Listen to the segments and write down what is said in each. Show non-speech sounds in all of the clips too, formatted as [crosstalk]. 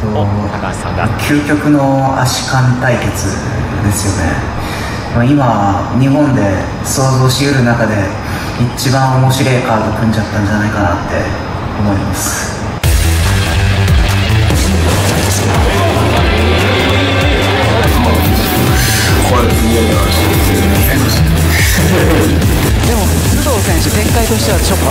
と。高橋さんが。究極の足感対決ですよね。まあ今日本で想像しうる中で一番面白いカード組んじゃったんじゃないかなって思います。でも須藤選手展開としてはちょっと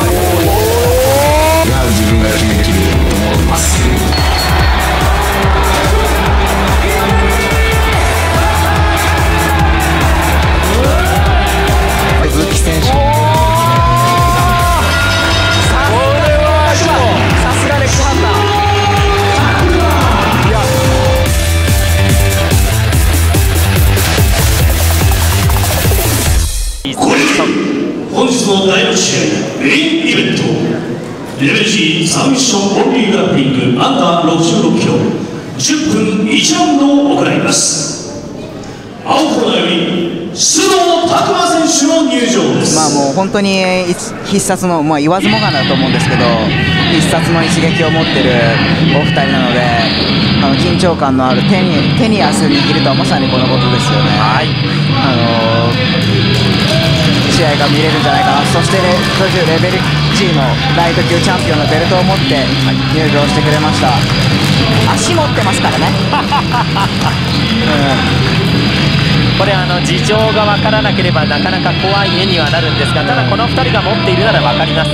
1位サブミッションオンリーグラップリングアンダー66票10分1ラウンドを行います。青コーナーより須藤拓真選手の入場です。まあもう本当に必殺の、まあ、言わずもがなと思うんですけど必殺の一撃を持ってるお二人なのであの緊張感のある手に手に汗握るとはまさにこのことですよね、はい、あのー、試合が見れるんじゃないかな。そして、ね、途中レベル G のライト級チャンピオンのベルトを持って入場してくれました。足持ってますからね、これあの事情が分からなければなかなか怖い絵にはなるんですがただこの2人が持っているなら分かります。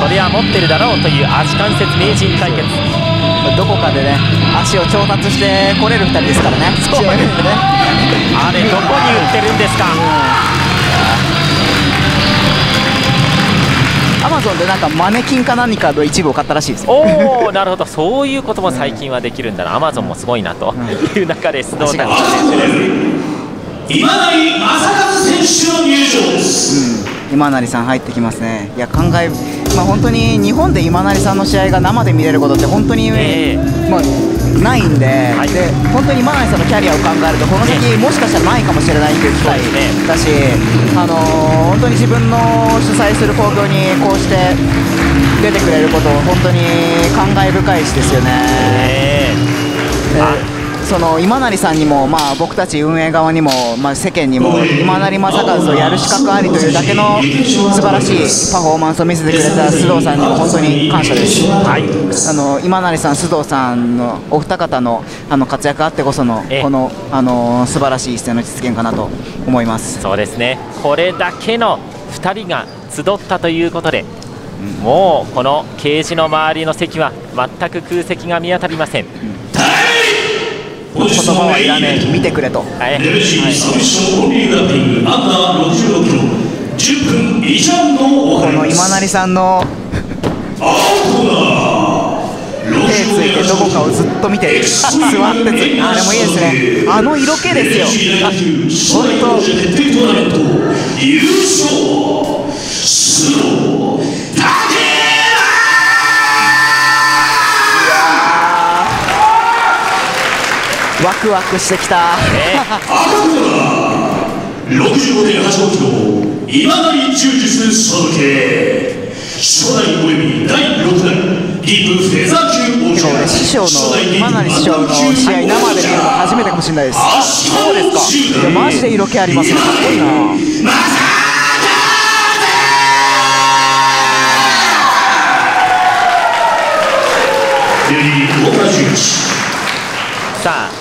それは持ってるだろうという足関節名人対決。うん、どこかでね足を調達してこれる2人ですからね。そうですね。あれどこに売ってるんですかアマゾンでなんかマネキンか何かの一部を買ったらしいですよ。おおなるほど。そういうことも最近はできるんだな。アマゾンもすごいなと。いう中で須藤拓磨選手です今成正和選手の入場です今成さん入ってきますね。いや考えまあ本当に日本で今成さんの試合が生で見れることって本当に、えまあ、ないんで,、はい。で本当に今成さんのキャリアを考えるとこの先、もしかしたらないかもしれないという機会だし、あのー本当に自分の主催する興行にこうして出てくれること本当に感慨深いしですよね。ええ。ーその今成さんにも、まあ、僕たち運営側にも、まあ、世間にも今成正和をやる資格ありというだけの素晴らしいパフォーマンスを見せてくれた須藤さんにも本当に感謝です、あの今成さん、須藤さんのお二方のあの活躍あってこそのええ。このあの素晴らしい一戦の実現かなと思います。そうですね。これだけの2人が集ったということで、もうこのケージの周りの席は全く空席が見当たりません、言葉はいらねえ。見てくれと。はい。レベル G サブミッションオンリーグラップリングアンダー66キロ10分1ラウンドを行この今成さんの手ついてどこかをずっと見て座ってつあれもいいですね。あの色気ですよ。あ本当。優勝ワクワクしてきた。65.85キロ今成柔術佐竹初代および第6代リップフェザー級王者師匠の今成師匠の試合生で見るの初めてかもしれないですそうですか。いやマジで色気ありますね。かっこいいな。さあ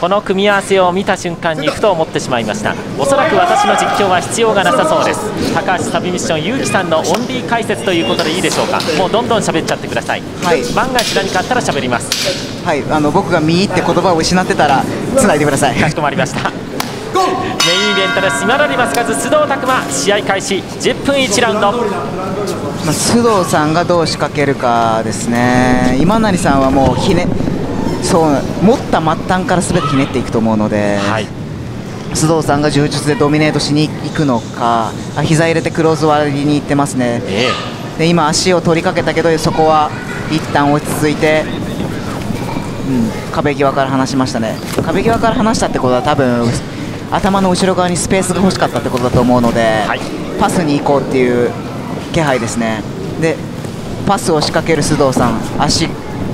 この組み合わせを見た瞬間にふと思ってしまいました。おそらく私の実況は必要がなさそうです。高橋サビミッションゆうきさんのオンリー解説ということでいいでしょうか。もうどんどん喋っちゃってください、はい。万が一何かあったら喋ります。はい。あの僕が見入って言葉を失ってたら繋いでください。[laughs] かしこまりました。メインイベントです。今成正和須藤拓磨。試合開始。10分1ラウンド。まあ、須藤さんがどう仕掛けるかですね。今成さんはもうひねそう持った末端から全てひねっていくと思うので、はい。須藤さんが柔術でドミネートしに行くのかあ膝入れてクローズ割りに行ってますね。えで今足を取りかけたけどそこは一旦落ち着いて、うん、壁際から離しましたね。壁際から離したってことは多分頭の後ろ側にスペースが欲しかったってことだと思うので、はい。パスに行こうっていう気配ですね。でパスを仕掛ける須藤さん足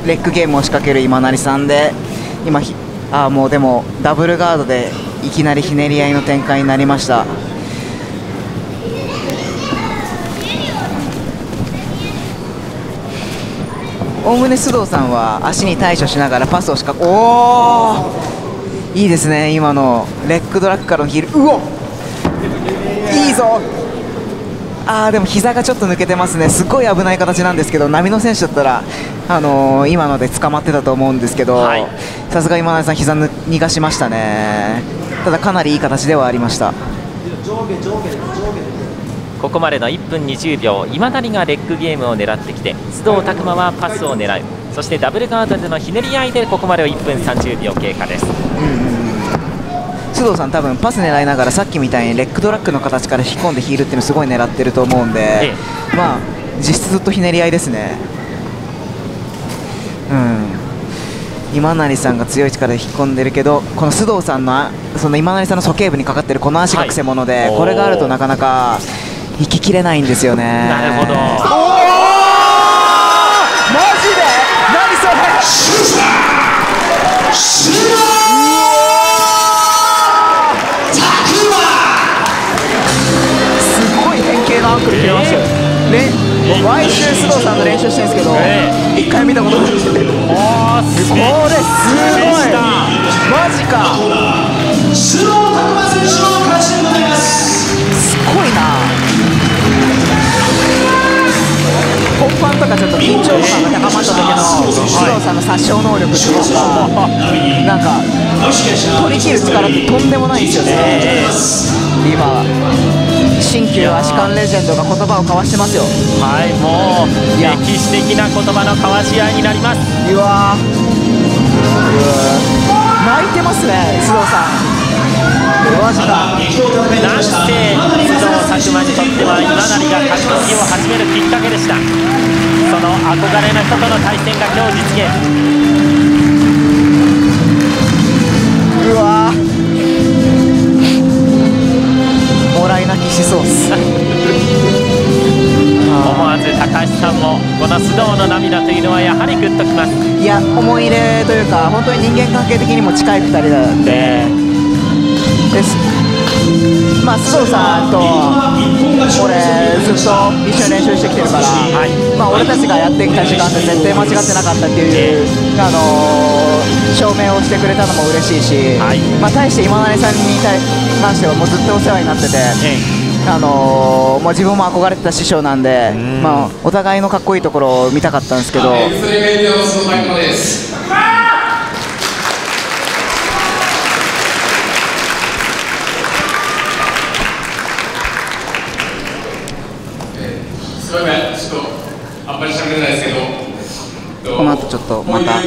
レッグゲームを仕掛ける今成さんで今ひあもうでもダブルガードでいきなりひねり合いの展開になりました。おおむね須藤さんは足に対処しながらパスをしかおおいいですね今の。レッグドラッグからのヒール。うおいいぞ。あーでも膝がちょっと抜けてますね。すごい危ない形なんですけど波の選手だったら、あのー今ので捕まってたと思うんですけどはい。さすが今成さん膝ぬ逃がしましたね。ただかなりいい形ではありました。ここまでの1分20秒今成がレッグゲームを狙ってきて須藤拓磨はパスを狙うそしてダブルガードでのひねり合いでここまでを1分30秒経過です須藤さん多分パス狙いながらさっきみたいにレッグドラッグの形から引き込んでヒールっていうのすごい狙ってると思うんで、えまあ実質ずっとひねり合いですねうん。今成さんが強い力で引き込んでるけどこの須藤さんのあその今成さんの鼠径部にかかってるこの足がくせ者で、はい。これがあるとなかなか行ききれないんですよね。なるほど。おおマジで？何それ？すごい変形のアンクル切れましたよ、ね毎週須藤さんの練習してるんですけど、え一回見たことないこれすごい。マジか。須藤拓磨選手の勝ちでございます。すごいな。本番とかちょっと緊張感が高まった時の須藤さんの殺傷能力っていうかなんか取り切る力ってとんでもないんですよね。今新旧足換レジェンドが言葉を交わしてますよ。はいもう歴史的な言葉の交わし合いになります。うわー。泣いてますね須藤さん。マジかなんせ須藤拓磨にとっては今成が格闘技を始めるきっかけでした。その憧れの人との対戦が今日実現れというか本当に人間関係的にも近い2人なんで。です。まあ須藤さんと俺ずっと一緒に練習してきてるから、はい。まあ俺たちがやってきた時間で絶対間違ってなかったっていう、あのー証明をしてくれたのも嬉しいし、はい。まあ対して今成さんに対関してはもうずっとお世話になってて、えあのーもう自分も憧れてた師匠なんで、ん。まあ、お互いのかっこいいところを見たかったんですけど、この後ちょっとまた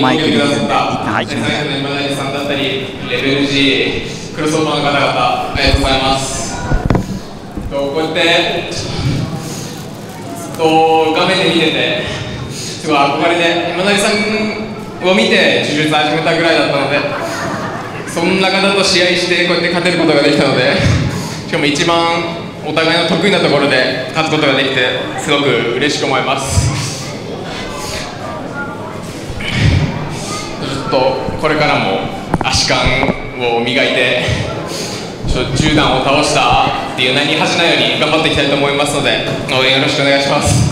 マイクにった、はい。今成さんだったり、レベル G、クロスオーバーの方々、ありがとうございます。とこうやっと画面で見ててすごい憧れで今成さんを見て呪術始めたぐらいだったのでそんな方と試合してこうやって勝てることができたのでしかも一番お互いの得意なところで勝つことができてすごく嬉しく思います。ちょっとこれからも足感を磨いて銃弾を倒したいう名に恥じないように頑張っていきたいと思いますので応援よろしくお願いします。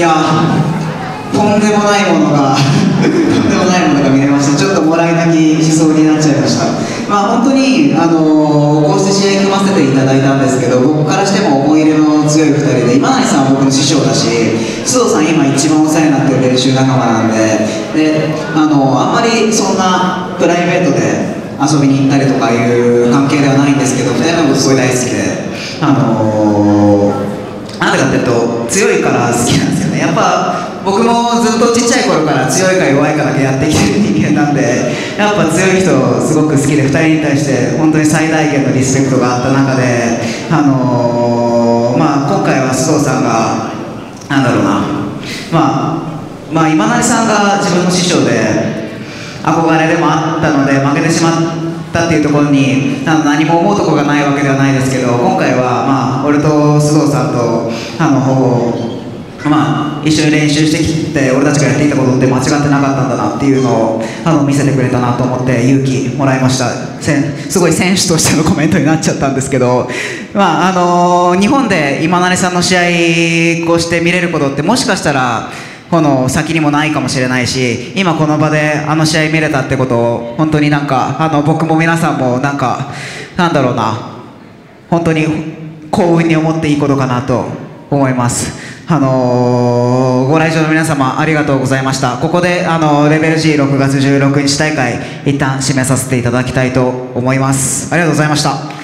いやとんでもないものが [laughs] とんでもないものが見れました。ちょっともらい泣きしそうになっちゃいました。まあ本当にあのーこうして試合組ませていただいたんですけど僕からしても思い入れの強い2人で今成さんは僕の師匠だし須藤さん今一番お世話になってる練習仲間なんでであのーあんまりそんなプライベートで遊びに行ったりとかいう関係ではないんですけど2人のことすごい大好きであのーなんでかっていうと強いから好きなんですやっぱ僕もずっとちっちゃい頃から強いか弱いかだけやってきてる人間なんでやっぱ強い人すごく好きで2人に対して本当に最大限のリスペクトがあった中であのーまあ今回は須藤さんがなんだろうな。まあまあ今成さんが自分の師匠で憧れでもあったので負けてしまったっていうところにあの何も思うところがないわけではないですけど今回はまあ俺と須藤さんとあの一緒に練習してきて俺たちがやっていたことって間違ってなかったんだなっていうのをあの見せてくれたなと思って勇気もらいましたすごい選手としてのコメントになっちゃったんですけどまああの日本で今成さんの試合こうして見れることってもしかしたらこの先にもないかもしれないし今この場であの試合見れたってことを本当になんかあの僕も皆さんもなんかなんだろうな本当に幸運に思っていいことかなと思います。あのーご来場の皆様ありがとうございました。ここであのレベル G6 月16日大会一旦締めさせていただきたいと思います。ありがとうございました。